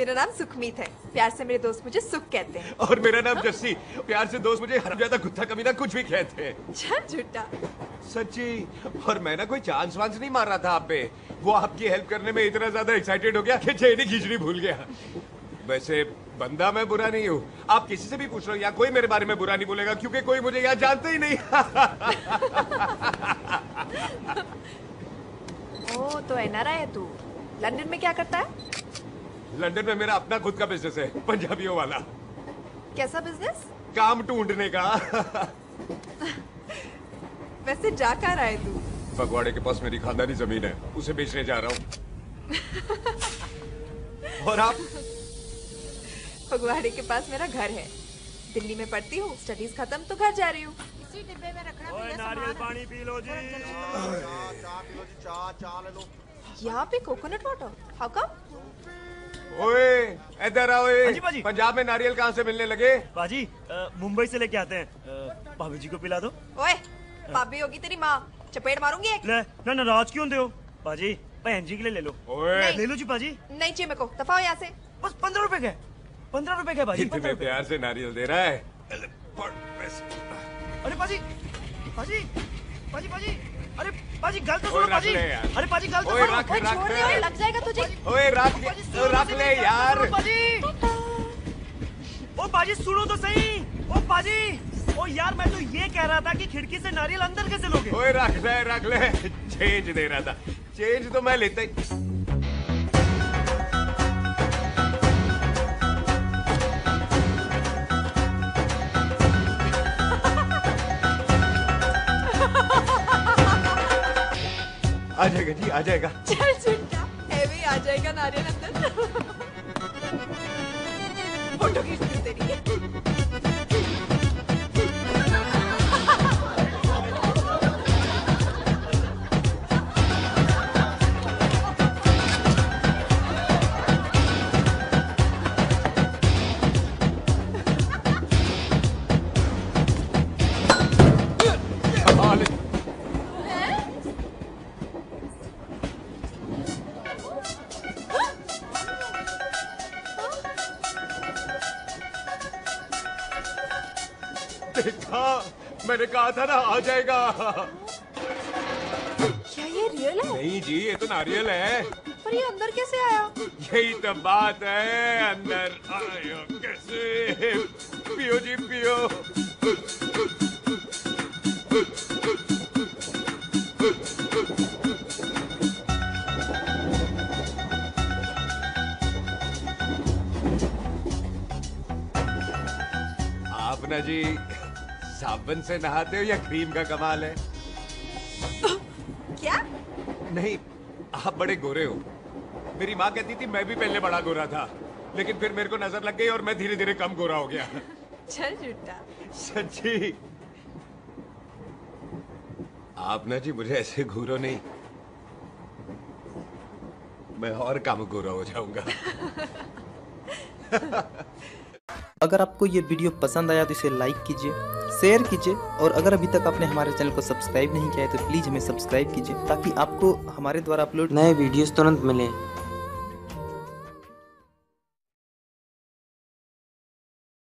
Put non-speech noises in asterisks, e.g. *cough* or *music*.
मेरा नाम सुखमीत है। प्यार से मेरे दोस्त मुझे सुख कहते हैं। और मेरा नाम जस्सी प्यार से दोस्त मुझे हर ज़्यादा कुत्ता कमीना कुछ भी कहते हैं। झूठा। सच्ची और मैं ना कोई चांस वांस नहीं मार रहा था आप पे। वो आपकी हेल्प करने में इतना ज़्यादा एक्साइटेड हो गया कि चेनी खींचनी भूल गया। वैसे बंदा मैं बुरा नहीं हूँ। आप किसी से भी पूछ लो या कोई मेरे बारे में बुरा नहीं बोलेगा क्योंकि कोई मुझे यहाँ जानते ही नहीं। *laughs* ओ तो एनआरआई है तू। लंदन में क्या करता है? लंदन में मेरा अपना खुद का बिज़नेस है पंजाबियों वाला। कैसा बिज़नेस काम ढूँढने का। *laughs* वैसे जा कहाँ रहा है तू? फगवाड़े के पास मेरी खानदानी ज़मीन है उसे बेचने जा रहा हूँ। *laughs* और आप? फगवाड़े के पास मेरा घर है। दिल्ली में पढ़ती हूँ स्टडीज़ खत्म तो घर जा रही हूँ। इसी डिब्बे में रखना ओए भैया नारियल सामान। पानी पी लो जी। यहाँ पे कोकोनट वाटर हाउ कम ओए इधर आओ हाँ। पंजाब में नारियल कहाँ से मिलने लगे? बाजी मुंबई से लेके आते हैं। भाभी जी को पिला दो। ओए भाभी होगी तेरी माँ। चपेट मारूँगी एक। ले ना नाराज़ क्यों होते हो? बाजी बहन जी के लिए ले लो। ओए। ले लो जी बाजी नहीं चाहिए मेरे को। दफ़ा हो यहाँ से। बस पंद्रह रुपए के। पंद्रह रुपए के बाजी इतने प्यार से नारियल दे रहा है। अरे बाजी बाजी बाजी बाजी अरे बाजी गल तो सुनो यार। अरे पाजी गल तो सुनो। ओए छोड़ दे ओए, लग जाएगा तुझे। ओए रख ले रख तो ले सही, यार। पाजी। ओ पाजी सुनो तो सही। ओ पाजी ओ यार मैं तो ये कह रहा था कि खिड़की से नारियल अंदर कैसे लोगे? ओए रख ले रख ले। *laughs* चेंज दे रहा था। चेंज तो मैं लेता ही आ जाएगा जी आ जाएगा। चल झूठा हैवी आ जाएगा नारियल अंदर। फ़ोटो खींच तेरी। देखा मैंने कहा था ना आ जाएगा। क्या ये रियल है? नहीं जी ये तो नारियल है। पर ये अंदर कैसे आया? यही तो बात है अंदर आयो कैसे? पियो जी पियो। आप ना जी साबुन से नहाते हो या क्रीम का कमाल है? क्या? नहीं आप बड़े गोरे हो। मेरी माँ कहती थी मैं भी पहले बड़ा गोरा था लेकिन फिर मेरे को नज़र लग गई और मैं धीरे धीरे कम गोरा हो गया. *laughs* चल झूठा सच्ची? आप ना जी मुझे ऐसे घूरो नहीं। मैं और काम गोरा हो जाऊँगा। *laughs* *laughs* अगर आपको ये वीडियो पसंद आया तो इसे लाइक कीजिए, शेयर कीजिए और अगर अभी तक आपने हमारे चैनल को सब्सक्राइब नहीं किया है तो प्लीज़ हमें सब्सक्राइब कीजिए ताकि आपको हमारे द्वारा अपलोड नए वीडियोस तुरंत मिलें।